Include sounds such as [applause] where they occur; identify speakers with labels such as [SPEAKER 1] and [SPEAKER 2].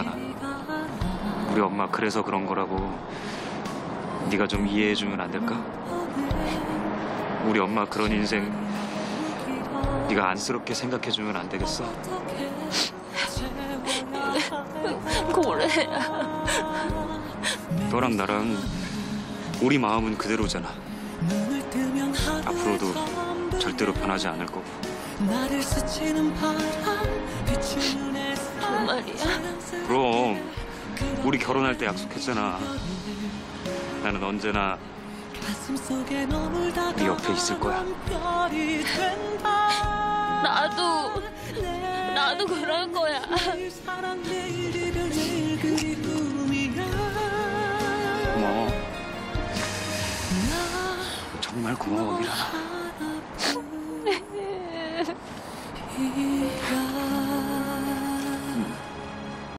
[SPEAKER 1] 알잖아. 우리 엄마 그래서 그런 거라고 네가 좀 이해해 주면 안 될까? 우리 엄마 그런 인생 네가 안쓰럽게 생각해 주면 안 되겠어?
[SPEAKER 2] 고래야.
[SPEAKER 1] 너랑 나랑 우리 마음은 그대로잖아. 앞으로도 절대로 변하지 않을 거고.
[SPEAKER 3] 나를 스치는 바람 비추는 햇살
[SPEAKER 2] 정말이야?
[SPEAKER 1] 그럼 우리 결혼할 때 약속했잖아. 나는 언제나 네 옆에 있을 거야.
[SPEAKER 2] 나도 나도 그럴 거야.
[SPEAKER 1] 고마워.
[SPEAKER 3] 나
[SPEAKER 1] 정말 고마워.
[SPEAKER 3] 하나뿐이야 [laughs]